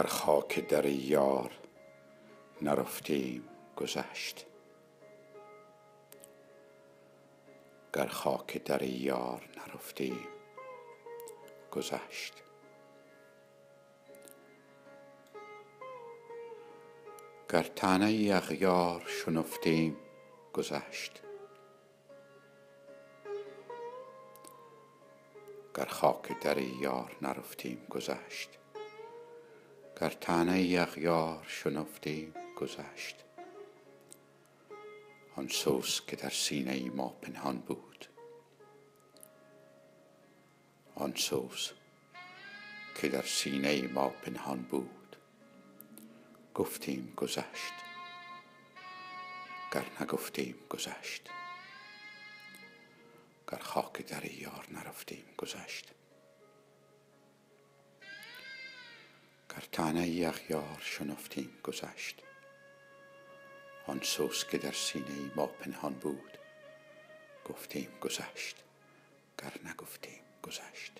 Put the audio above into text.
گر خاک در یار نرفتیم گذشت. گر خاک در یار نرفتیم گذشت. گر طعنه اغیار شنفتیم گذشت. گر خاک در یار نرفتیم گذشت. گر طعنه اغیار شنفتیم گذشت. آن سوز که در سینه ما پنهان بود. آن سوز که در سینه ما پنهان بود. گفتیم گذشت. گر نگفتیم گذشت. گر خاک در یار نرفتیم گذشت. گر طعنه اغیار شنفتیم گذشت. آن سوز که در سینه ما پنهان بود گفتیم گذشت گر نگفتیم گذشت.